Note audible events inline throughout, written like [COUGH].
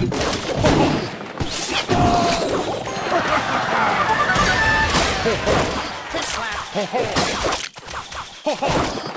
Fist slap! Ho ho! Ho ho!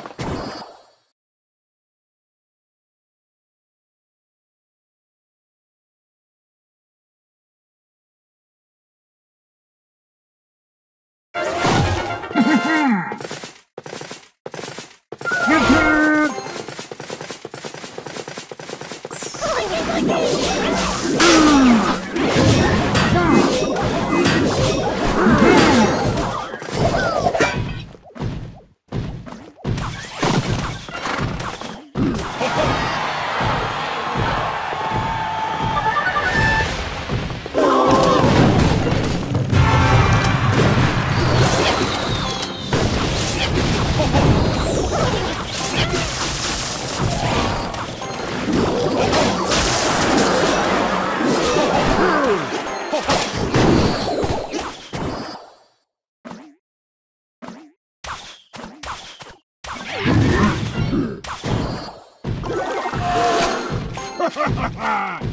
Ha ha ha ha!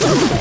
Let's [LAUGHS] go.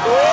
Woo!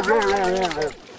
哎呀哎呀哎呀呀！